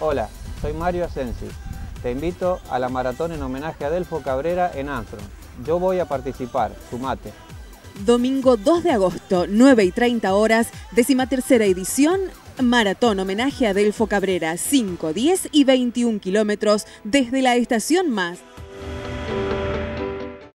Hola, soy Mario Asensi. Te invito a la maratón en homenaje a Adelfo Cabrera en Armstrong. Yo voy a participar, sumate. Domingo 2 de agosto, 9 y 30 horas, décima tercera edición, Maratón homenaje a Adelfo Cabrera, 5, 10 y 21 kilómetros desde la estación más